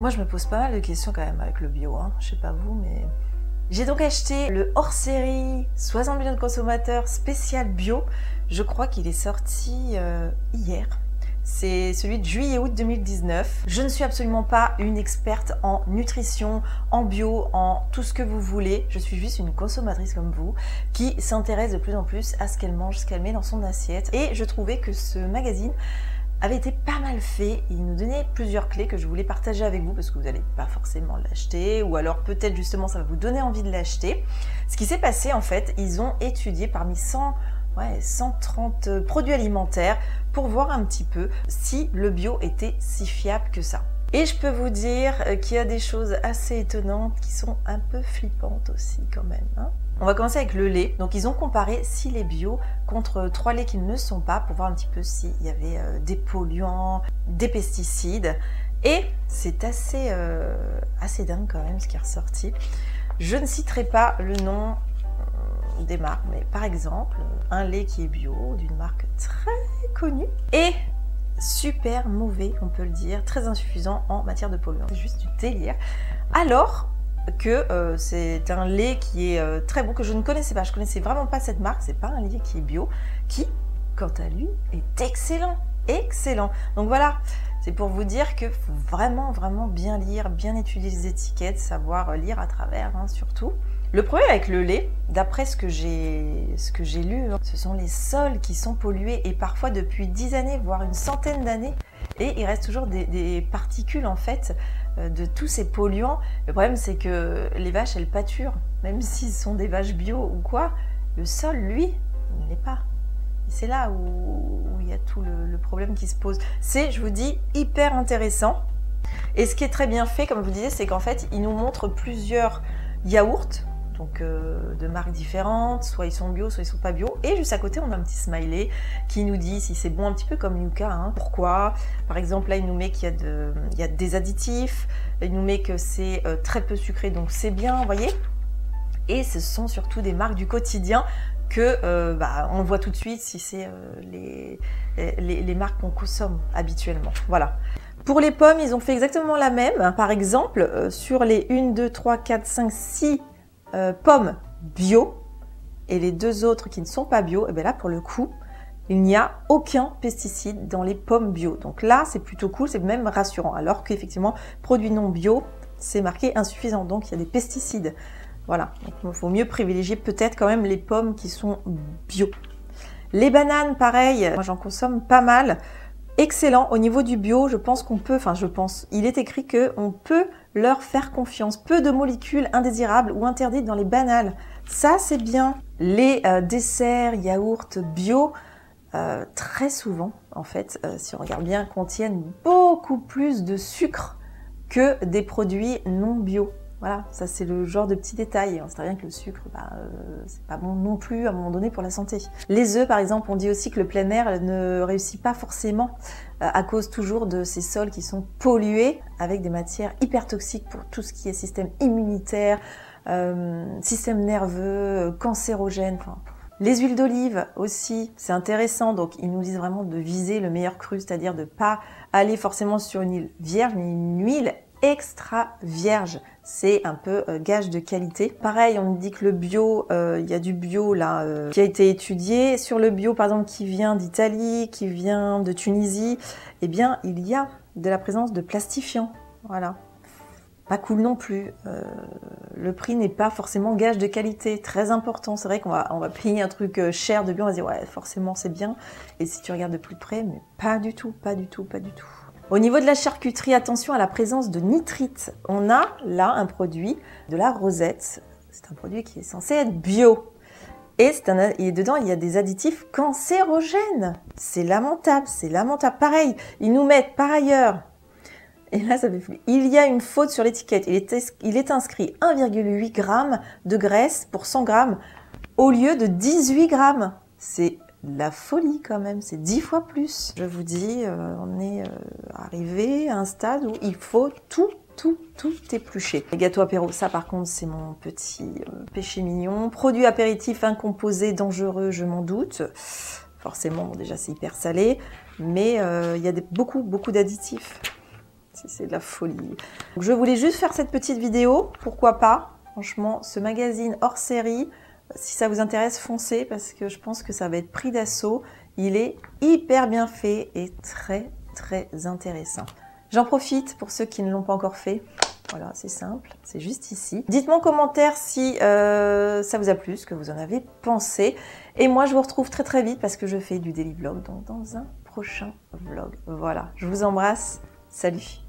Moi, je me pose pas mal de questions quand même avec le bio. Hein. Je sais pas vous, mais j'ai donc acheté le hors-série 60 millions de consommateurs spécial bio. Je crois qu'il est sorti euh, hier. C'est celui de juillet-août 2019. Je ne suis absolument pas une experte en nutrition, en bio, en tout ce que vous voulez. Je suis juste une consommatrice comme vous qui s'intéresse de plus en plus à ce qu'elle mange, ce qu'elle met dans son assiette. Et je trouvais que ce magazine avait été pas mal fait. Il nous donnait plusieurs clés que je voulais partager avec vous parce que vous n'allez pas forcément l'acheter ou alors peut-être justement ça va vous donner envie de l'acheter. Ce qui s'est passé en fait, ils ont étudié parmi 100, ouais, 130 produits alimentaires pour voir un petit peu si le bio était si fiable que ça. Et je peux vous dire qu'il y a des choses assez étonnantes qui sont un peu flippantes aussi quand même. Hein on va commencer avec le lait. Donc ils ont comparé 6 laits bio contre 3 laits qui ne sont pas pour voir un petit peu s'il y avait euh, des polluants, des pesticides. Et c'est assez, euh, assez dingue quand même ce qui est ressorti. Je ne citerai pas le nom euh, des marques, mais par exemple, un lait qui est bio d'une marque très connue et super mauvais, on peut le dire, très insuffisant en matière de polluants. C'est juste du délire. Alors, que euh, c'est un lait qui est euh, très bon, que je ne connaissais pas. Je connaissais vraiment pas cette marque, c'est pas un lait qui est bio, qui, quant à lui, est excellent. Excellent. Donc voilà, c'est pour vous dire que faut vraiment, vraiment bien lire, bien étudier les étiquettes, savoir lire à travers hein, surtout. Le problème avec le lait, d'après ce que j'ai lu, hein, ce sont les sols qui sont pollués et parfois depuis 10 années, voire une centaine d'années. Et il reste toujours des particules en fait euh, de tous ces polluants. Le problème, c'est que les vaches, elles pâturent. Même s'ils sont des vaches bio ou quoi, le sol, lui, il ne l'est pas. Et c'est là où, il y a tout le, problème qui se pose. C'est, je vous dis, hyper intéressant. Et ce qui est très bien fait, comme je vous disais, c'est qu'en fait, il nous montre plusieurs yaourts donc euh, de marques différentes, soit ils sont bio, soit ils sont pas bio. Et juste à côté, on a un petit smiley qui nous dit si c'est bon, un petit peu comme Yuka. Hein. Pourquoi? Par exemple, là, il nous met qu'il y, a des additifs, il nous met que c'est euh, très peu sucré, donc c'est bien, vous voyez? Et ce sont surtout des marques du quotidien que euh, bah, on voit tout de suite si c'est les, les, marques qu'on consomme habituellement. Voilà. Pour les pommes, ils ont fait exactement la même. Par exemple, sur les 1, 2, 3, 4, 5, 6 euh, pommes bio et les deux autres qui ne sont pas bio, et eh bien là pour le coup, il n'y a aucun pesticide dans les pommes bio. Donc là, c'est plutôt cool, c'est même rassurant. Alors qu'effectivement, produits non bio, c'est marqué insuffisant. Donc il y a des pesticides. Voilà, il faut mieux privilégier peut-être quand même les pommes qui sont bio. Les bananes, pareil, moi j'en consomme pas mal. Excellent. Au niveau du bio, je pense qu'on peut, enfin je pense, il est écrit que on peut leur faire confiance. Peu de molécules indésirables ou interdites dans les banales. Ça, c'est bien. Les euh, desserts, yaourts bio, euh, très souvent, en fait, euh, si on regarde bien, contiennent beaucoup plus de sucre que des produits non bio. Voilà, ça c'est le genre de petit détail. On sait bien que le sucre, bah, c'est pas bon non plus à un moment donné pour la santé. Les œufs, par exemple, on dit aussi que le plein air ne réussit pas forcément euh, à cause toujours de ces sols qui sont pollués avec des matières hyper toxiques pour tout ce qui est système immunitaire, euh, système nerveux, cancérogène. les huiles d'olive aussi, c'est intéressant. Donc, ils nous disent vraiment de viser le meilleur cru, c'est-à-dire de pas aller forcément sur une huile vierge, mais une huile extra vierge. C'est un peu euh, gage de qualité. Pareil, on dit que le bio, euh, il y a du bio là euh, qui a été étudié. Sur le bio, par exemple, qui vient d'Italie, qui vient de Tunisie, eh bien, il y a de la présence de plastifiants. Voilà. Pas cool non plus. le prix n'est pas forcément gage de qualité. Très important. C'est vrai qu'on va, va payer un truc cher de bio, on va dire ouais, forcément c'est bien. Et si tu regardes de plus près, mais pas du tout, pas du tout, pas du tout. Au niveau de la charcuterie, attention à la présence de nitrites. On a là un produit de la rosette. C'est un produit qui est censé être bio. Et, un, et dedans, il y a des additifs cancérogènes. C'est lamentable, c'est lamentable. Pareil, ils nous mettent par ailleurs, et là ça fait il y a une faute sur l'étiquette. Il est, inscrit 1,8 g de graisse pour 100 g au lieu de 18 g. C'est la folie quand même, c'est dix fois plus. Je vous dis, euh, on est euh, arrivé à un stade où il faut tout, tout, tout éplucher. Les gâteaux apéro, ça par contre c'est mon petit euh, péché mignon. Produit apéritif incomposé, dangereux, je m'en doute. Forcément, déjà c'est hyper salé, mais il y a beaucoup, beaucoup d'additifs. C'est de la folie. je voulais juste faire cette petite vidéo, pourquoi pas? Franchement, ce magazine hors série, si ça vous intéresse, foncez parce que je pense que ça va être pris d'assaut. Il est hyper bien fait et très très intéressant. J'en profite pour ceux qui ne l'ont pas encore fait. Voilà, c'est simple, c'est juste ici. Dites-moi en commentaire si euh, ça vous a plu, ce que vous en avez pensé. Et moi, je vous retrouve très très vite parce que je fais du daily vlog, donc dans un prochain vlog. Voilà, je vous embrasse. Salut